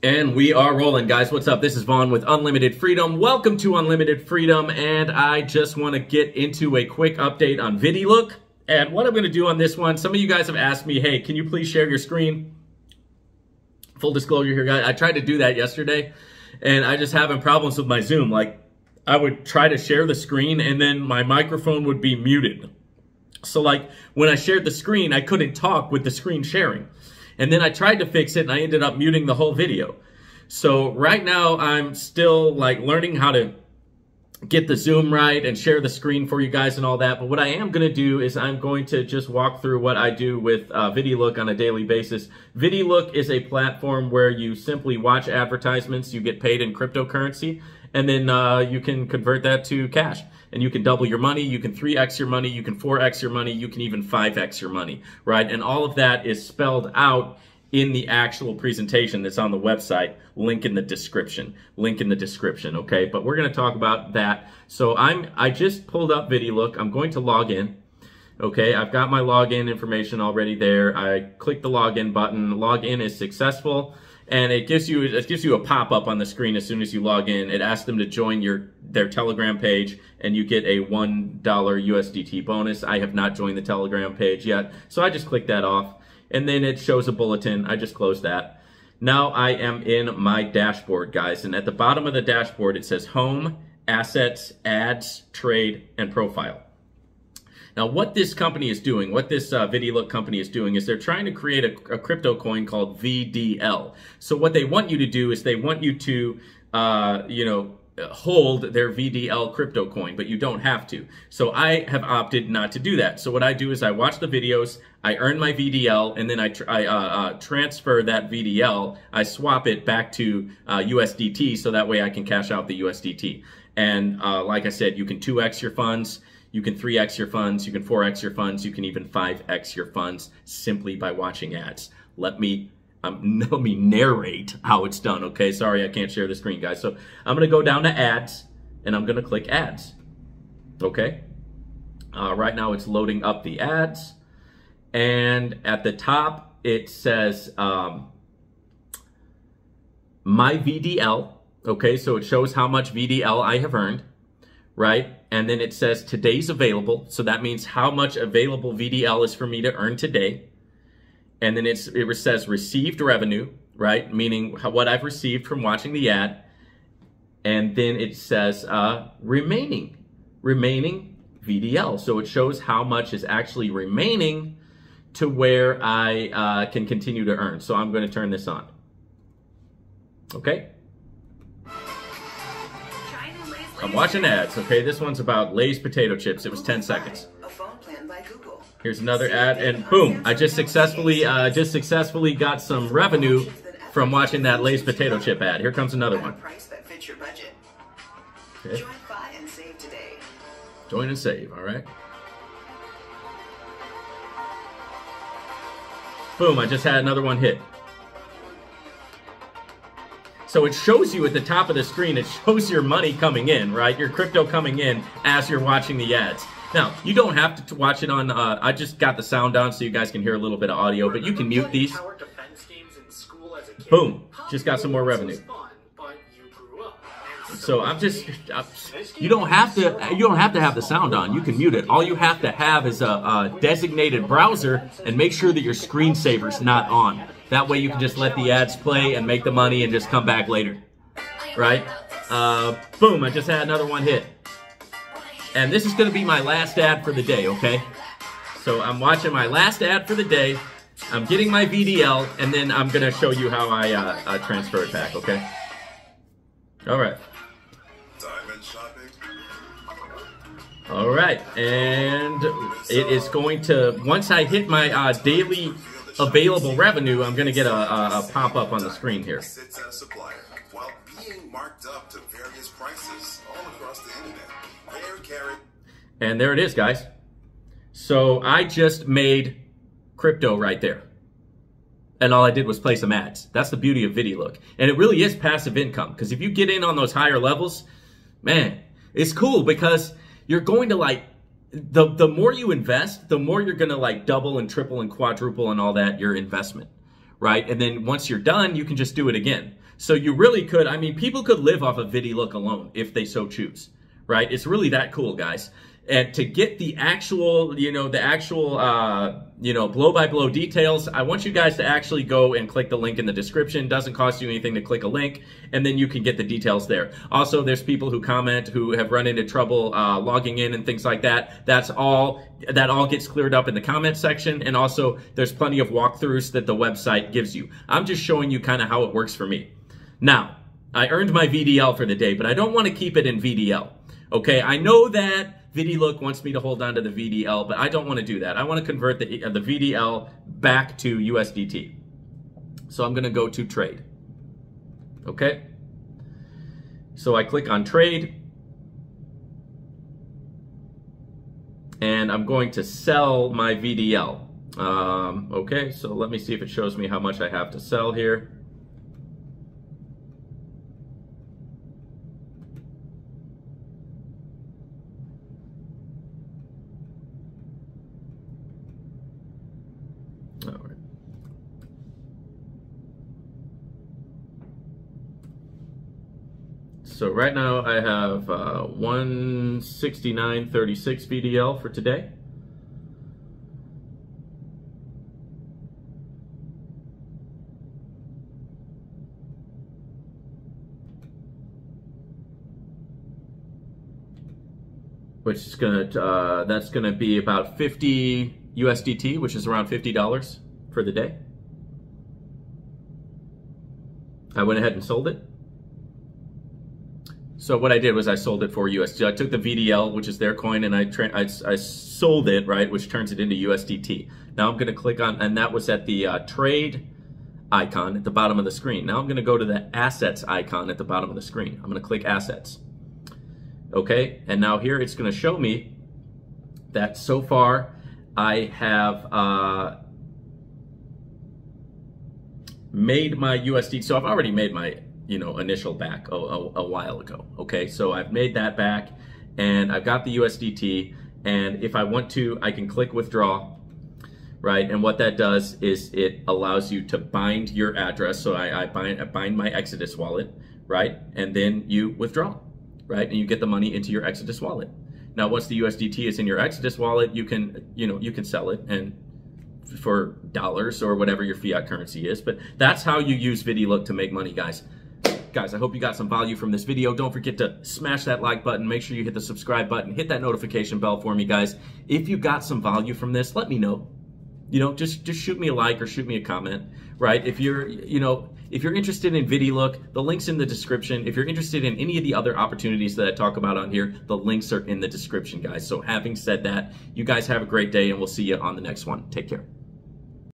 And we are rolling, guys. What's up? This is Vaughn with Unlimited Freedom. Welcome to Unlimited Freedom, and I just want to get into a quick update on VidiLook. And what I'm going to do on this one, some of you guys have asked me, hey, can you please share your screen? Full disclosure here, guys. I tried to do that yesterday, and I just having problems with my Zoom. Like, I would try to share the screen, and then my microphone would be muted. So, like, when I shared the screen, I couldn't talk with the screen sharing. And then I tried to fix it and I ended up muting the whole video. So right now I'm still like learning how to get the zoom right and share the screen for you guys and all that. But what I am going to do is I'm going to just walk through what I do with uh, VidiLook on a daily basis. VidiLook is a platform where you simply watch advertisements, you get paid in cryptocurrency, and then uh, you can convert that to cash and you can double your money, you can 3x your money, you can 4x your money, you can even 5x your money, right? And all of that is spelled out in the actual presentation that's on the website, link in the description, link in the description, okay? But we're gonna talk about that. So I'm, I just pulled up VidiLook, I'm going to log in, okay? I've got my login information already there. I click the login button, login is successful and it gives you it gives you a pop up on the screen as soon as you log in. It asks them to join your their Telegram page, and you get a one dollar USDT bonus. I have not joined the Telegram page yet, so I just click that off, and then it shows a bulletin. I just close that. Now I am in my dashboard, guys, and at the bottom of the dashboard it says Home, Assets, Ads, Trade, and Profile. Now, what this company is doing, what this uh, company is doing, is they're trying to create a, a, crypto coin called VDL. So what they want you to do is they want you to, uh, you know, hold their VDL crypto coin, but you don't have to. So I have opted not to do that. So what I do is I watch the videos, I earn my VDL, and then I, tr I uh, uh, transfer that VDL, I swap it back to USDT uh, so that way I can cash out the USDT. And uh, like I said, you can 2x your funds. You can 3x your funds, you can 4x your funds, you can even 5x your funds simply by watching ads. Let me um, let me narrate how it's done, okay? Sorry, I can't share the screen, guys. So I'm to go down to ads, and I'm to click ads, okay? Uh, right now it's loading up the ads, and at the top it says um, my VDL, okay? So it shows how much VDL I have earned, right? and then it says today's available. So that means how much available VDL is for me to earn today. And then it says received revenue, right? Meaning what I've received from watching the ad. And then it says uh, remaining, remaining VDL. So it shows how much is actually remaining to where I uh, can continue to earn. So I'm going to turn this on. Okay. I'm watching ads, okay? This one's about Lay's potato chips. It was 10 seconds. Here's another ad, and boom! I just successfully, uh, just successfully got some revenue from watching that Lay's potato chip ad. Here comes another one. Okay. Join and save, all right? Boom! I just had another one hit. So it shows you at the top of the screen, it shows your money coming in, right? Your crypto coming in as you're watching the ads. Now, you don't have to watch it on, uh, I just got the sound on so you guys can hear a little bit of audio, but you can mute these. Boom, just got some more revenue. So I'm just, I'm, you don't have to, you don't have to have the sound on. You can mute it. All you have to have is a, a designated browser and make sure that your screensaver's not on. That way you can just let the ads play and make the money and just come back later. Right? Uh, boom, I just had another one hit. And this is going to be my last ad for the day, okay? So I'm watching my last ad for the day. I'm getting my VDL, and then I'm going to show you how I uh, uh, transfer it back, okay? All right. All right, and it is going to, once I hit my uh, daily available revenue, I'm going to get a, a, a pop-up on the screen here. And there it is, guys. So I just made crypto right there. And all I did was play some ads. That's the beauty of VidiLook. And it really is passive income. Because if you get in on those higher levels, man, it's cool because you're going to like the the more you invest, the more you're gonna like double and triple and quadruple and all that your investment, right? And then once you're done, you can just do it again. So you really could, I mean, people could live off of VidiLook alone if they so choose, right? It's really that cool, guys and to get the actual, you know, the actual, uh, you know, blow by blow details, I want you guys to actually go and click the link in the description. Doesn't cost you anything to click a link, and then you can get the details there. Also, there's people who comment who have run into trouble uh, logging in and things like that. That's all. That all gets cleared up in the comment section, and also there's plenty of walkthroughs that the website gives you. I'm just showing you kind of how it works for me. Now, I earned my VDL for the day, but I don't want to keep it in VDL. Okay, I know that VidiLook wants me to hold on to the VDL, but I don't want to do that. I want to convert the, uh, the VDL back to USDT. So I'm going to go to trade. Okay. So I click on trade. And I'm going to sell my VDL. Um, okay, so let me see if it shows me how much I have to sell here. So right now I have uh, 169.36 VDL for today. Which is gonna, uh, that's gonna be about 50 USDT, which is around $50 for the day. I went ahead and sold it. So what I did was I sold it for USD. I took the VDL, which is their coin, and I, I, I sold it, right, which turns it into USDT. Now I'm going to click on, and that was at the uh, trade icon at the bottom of the screen. Now I'm going to go to the assets icon at the bottom of the screen. I'm going to click assets. Okay, and now here it's going to show me that so far I have uh, made my USD. So I've already made my you know, initial back a, a, a while ago. Okay, so I've made that back and I've got the USDT. And if I want to, I can click withdraw, right? And what that does is it allows you to bind your address. So I, I, bind, I bind my Exodus wallet, right? And then you withdraw, right? And you get the money into your Exodus wallet. Now, once the USDT is in your Exodus wallet, you can, you know, you can sell it and for dollars or whatever your fiat currency is. But that's how you use VidiLook to make money, guys. Guys, I hope you got some value from this video. Don't forget to smash that like button. Make sure you hit the subscribe button. Hit that notification bell for me, guys. If you got some value from this, let me know. You know, just just shoot me a like or shoot me a comment, right? If you're, you know, if you're interested in VidiLook, the link's in the description. If you're interested in any of the other opportunities that I talk about on here, the links are in the description, guys. So having said that, you guys have a great day and we'll see you on the next one. Take care.